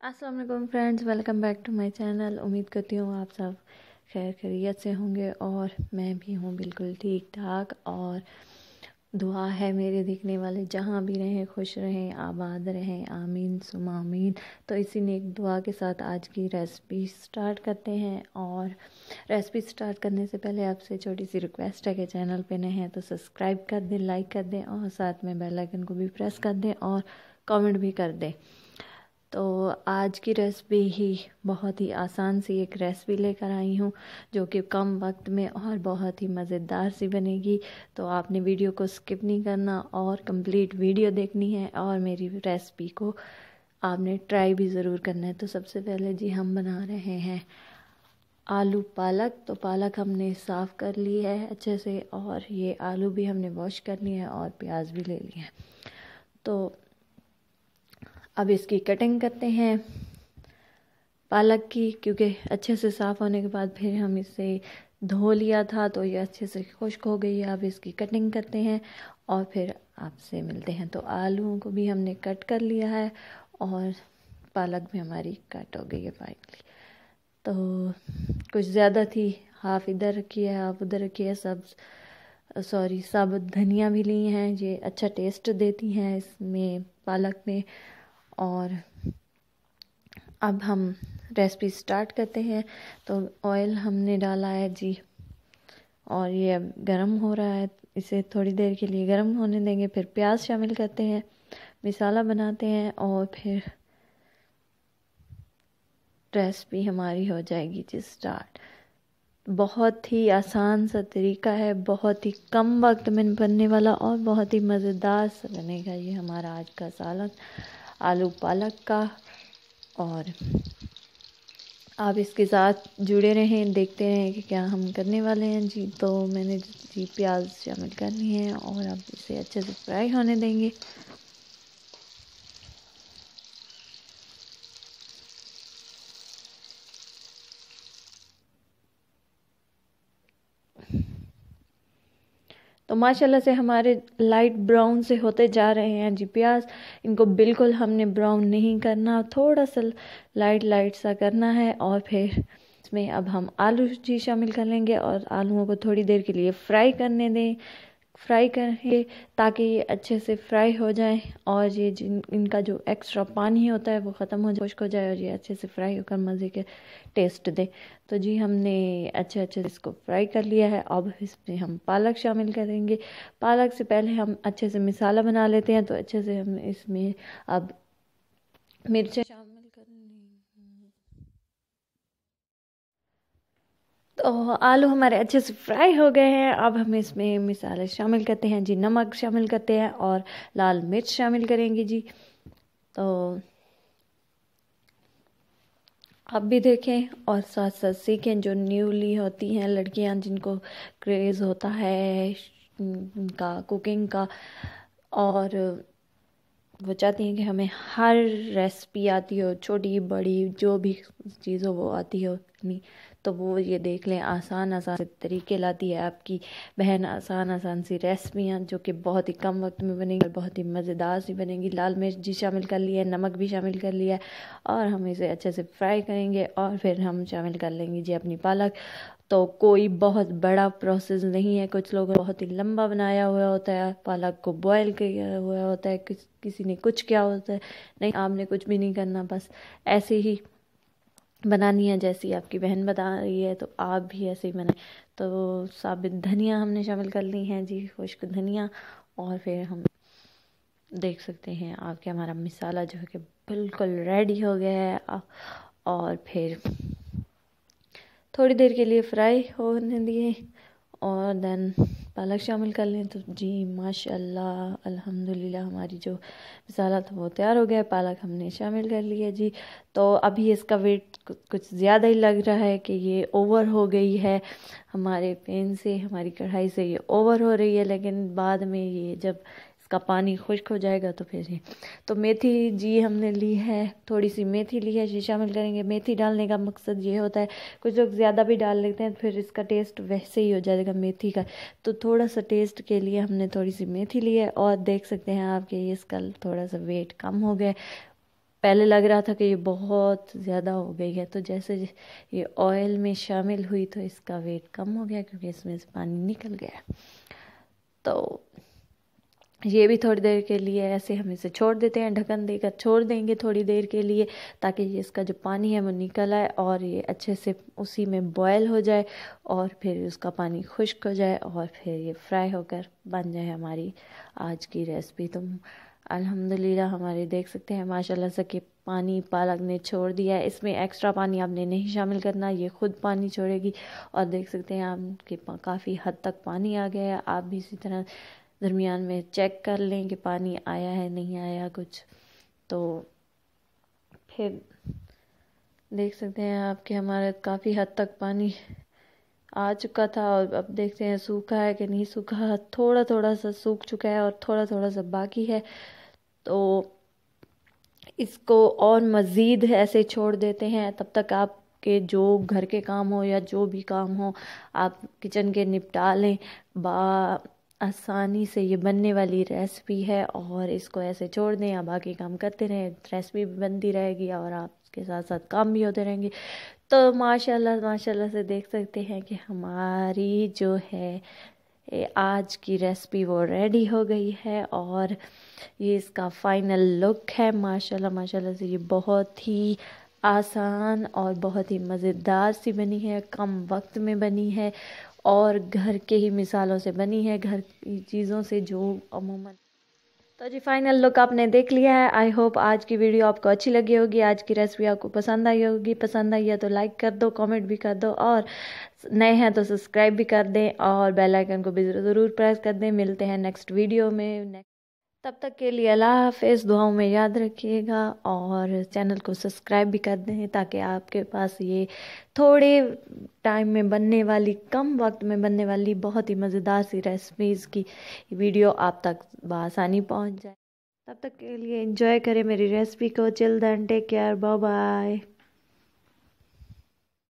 अस्सलाम वालेकुम friends welcome back to my channel उम्मीद करती हूँ आप सब खैर खैरियत से होंगे और मैं भी हूँ बिल्कुल ठीक ठाक और दुआ है मेरे देखने वाले, जहाँ भी रहें, खुश रहें, आबाद रहें, आमीन, सुमा आमीन। तो इसी एक दुआ के साथ आज की रेसिपी स्टार्ट करते हैं और रेसिपी स्टार्ट करने से पहले आपसे छोटी सी रिक्वेस्ट है कि चैनल पे नए हैं तो सब्सक्राइब कर दें लाइक कर दें और साथ में बेल आइकन को भी प्रेस कर दें और कमेंट भी कर दें। तो आज की रेसिपी ही बहुत ही आसान सी एक रेसिपी लेकर आई हूँ, जो कि कम वक्त में और बहुत ही मज़ेदार सी बनेगी। तो आपने वीडियो को स्किप नहीं करना और कंप्लीट वीडियो देखनी है और मेरी रेसिपी को आपने ट्राई भी ज़रूर करना है। तो सबसे पहले जी हम बना रहे हैं आलू पालक। तो पालक हमने साफ़ कर ली है अच्छे से और ये आलू भी हमने वॉश कर है और प्याज भी ले लिया है। तो अब इसकी कटिंग करते हैं। पालक की, क्योंकि अच्छे से साफ़ होने के बाद फिर हम इसे धो लिया था तो ये अच्छे से खुश्क हो गई है। अब इसकी कटिंग करते हैं और फिर आपसे मिलते हैं। तो आलूओं को भी हमने कट कर लिया है और पालक भी हमारी कट हो गई है फाइनली तो कुछ ज़्यादा थी हाफ़ इधर रखी है हाफ़ उधर रखी है, सब सॉरी साबुत धनिया भी ली हैं। ये अच्छा टेस्ट देती हैं इसमें, पालक में। और अब हम रेसिपी स्टार्ट करते हैं। तो ऑयल हमने डाला है जी। और ये अब गर्म हो रहा है। इसे थोड़ी देर के लिए गर्म होने देंगे, फिर प्याज शामिल करते हैं, मिसाला बनाते हैं और फिर रेसिपी हमारी हो जाएगी जी स्टार्ट बहुत ही आसान सा तरीका है, बहुत ही कम वक्त में बनने वाला और बहुत ही मज़ेदार सा बनेगा ये हमारा आज का सालन आलू पालक का और आप इसके साथ जुड़े रहें, देखते रहें कि क्या हम करने वाले हैं। जी तो मैंने जी प्याज शामिल करनी है और आप इसे अच्छे से फ्राई होने देंगे। तो माशाल्लाह से हमारे लाइट ब्राउन से होते जा रहे हैं जी प्याज। इनको बिल्कुल हमने ब्राउन नहीं करना, थोड़ा सा लाइट लाइट सा करना है और फिर इसमें अब हम आलू जी शामिल कर लेंगे और आलूओं को थोड़ी देर के लिए फ्राई करने दें। फ्राई करेंगे ताकि ये अच्छे से फ्राई हो जाए और ये जिन, इनका जो एक्स्ट्रा पानी होता है वो ख़त्म हो जाए, खुश्क हो जाए और ये अच्छे से फ्राई होकर मज़े के टेस्ट दे। तो जी, हमने अच्छे अच्छे से इसको फ्राई कर लिया है। अब इसमें हम पालक शामिल करेंगे। पालक से पहले हम अच्छे से मिसाला बना लेते हैं तो अच्छे से हम इसमें अब मिर्चें तो आलू हमारे अच्छे से फ्राई हो गए हैं। अब हम इसमें मिसाले शामिल करते हैं। जी, नमक शामिल करते हैं और लाल मिर्च शामिल करेंगे जी। तो अब भी देखें और साथ साथ सीखें जो न्यूली होती हैं लड़कियाँ जिनको क्रेज़ होता है का कुकिंग का। और वो चाहती हैं कि हमें हर रेसिपी आती हो, छोटी, बड़ी, जो भी चीज़ हो वो आती हो, अपनी तो वो ये देख लें, आसान आसान से तरीके लाती है आपकी बहन, आसान आसान सी रेसिपियाँ जो कि बहुत ही कम वक्त में बनेंगी और बहुत ही मज़ेदार सी बनेंगी। लाल मिर्च जी शामिल कर लिया है, नमक भी शामिल कर लिया है और हम इसे अच्छे से फ्राई करेंगे और फिर हम शामिल कर लेंगे जी अपनी पालक। तो कोई बहुत बड़ा प्रोसेस नहीं है। कुछ लोगों ने बहुत ही लंबा बनाया हुआ होता है, पालक को बॉयल किया हुआ होता है, किस, किसी ने कुछ किया होता है, नहीं, आपने कुछ भी नहीं करना, बस ऐसे ही बनानी है जैसी आपकी बहन बता रही है तो आप भी ऐसे ही बनाएँ। तो साबित धनिया हमने शामिल कर ली हैं जी, खुश्क धनिया, और फिर हम देख सकते हैं आपके हमारा मिसाला जो है कि बिल्कुल रेडी हो गया है। और फिर थोड़ी देर के लिए फ्राई होने दिए, और देन पालक शामिल कर लें तो जी, माशाल्लाह, अल्हम्दुलिल्लाह, हमारी जो मसाला था वो तैयार हो गया, पालक हमने शामिल कर लिया जी। तो अभी इसका वेट कुछ ज़्यादा ही लग रहा है कि ये ओवर हो गई है। हमारे पेन से, हमारी कढ़ाई से ये ओवर हो रही है, लेकिन बाद में ये जब इसका पानी खुश्क हो जाएगा तो फिर तो मेथी जी हमने ली है थोड़ी सी मेथी ली है ये शामिल करेंगे। मेथी डालने का मकसद ये होता है, कुछ लोग ज़्यादा भी डाल लेते हैं, फिर इसका टेस्ट वैसे ही हो जाएगा मेथी का। तो थोड़ा सा टेस्ट के लिए हमने थोड़ी सी मेथी ली है, और देख सकते हैं आप कि इसका थोड़ा सा वेट कम हो गया पहले लग रहा था कि ये बहुत ज़्यादा हो गई है तो जैसे ये ऑयल में शामिल हुई तो इसका वेट कम हो गया, क्योंकि इसमें से पानी निकल गया। तो ये भी थोड़ी देर के लिए ऐसे हम इसे छोड़ देते हैं, ढक्कन देकर छोड़ देंगे थोड़ी देर के लिए ताकि ये इसका जो पानी है वो निकल आए और ये अच्छे से उसी में बॉयल हो जाए और फिर उसका पानी खुश्क हो जाए और फिर ये फ्राई होकर बन जाए हमारी आज की रेसिपी तो अल्हम्दुलिल्लाह हमारे देख सकते हैं, माशाल्लाह से कि पानी पालक ने छोड़ दिया है। इसमें एक्स्ट्रा पानी आपने नहीं शामिल करना, ये खुद पानी छोड़ेगी। और देख सकते हैं आपके काफ़ी हद तक पानी आ गया है। आप भी इसी तरह दरमियान में चेक कर लें कि पानी आया है, नहीं आया कुछ। तो फिर देख सकते हैं आपके हमारे काफ़ी हद तक पानी आ चुका था और अब देखते हैं सूखा है कि नहीं सूखा। थोड़ा थोड़ा सा सूख चुका है और थोड़ा थोड़ा सा बाकी है। तो इसको और मज़ीद ऐसे छोड़ देते हैं। तब तक आप के जो घर के काम हो या जो भी काम हो, आप किचन के निपटा लें। बा आसानी से ये बनने वाली रेसिपी है और इसको ऐसे छोड़ दें या बाकी काम करते रहें रेसिपी भी बनती रहेगी और आपके साथ साथ काम भी होते रहेंगे। तो माशाल्लाह माशाल्लाह से देख सकते हैं कि हमारी जो है आज की रेसिपी वो रेडी हो गई है और ये इसका फाइनल लुक है। माशाल्लाह माशाल्लाह से ये बहुत ही आसान और बहुत ही मज़ेदार सी बनी है, कम वक्त में बनी है और घर के ही मिसालों से बनी है, घर की चीज़ों से जो अमूमन। तो जी फाइनल लुक आपने देख लिया है। आई होप आज की वीडियो आपको अच्छी लगी होगी, आज की रेसिपी आपको पसंद आई होगी। पसंद आई है तो लाइक कर दो कमेंट भी कर दो और नए हैं तो सब्सक्राइब भी कर दें और बेल आइकन को भी ज़रूर प्रेस कर दें। मिलते हैं नेक्स्ट वीडियो में नेक्स्ट तब तक के लिए अल्लाह हाफिज़, दुआओं में याद रखिएगा और चैनल को सब्सक्राइब भी कर दें ताकि आपके पास ये थोड़े टाइम में बनने वाली, कम वक्त में बनने वाली बहुत ही मज़ेदार सी रेसिपीज़ की वीडियो आप तक बसानी पहुँच जाए। तब तक के लिए इंजॉय करें मेरी रेसिपी को। Chill then take care bye bye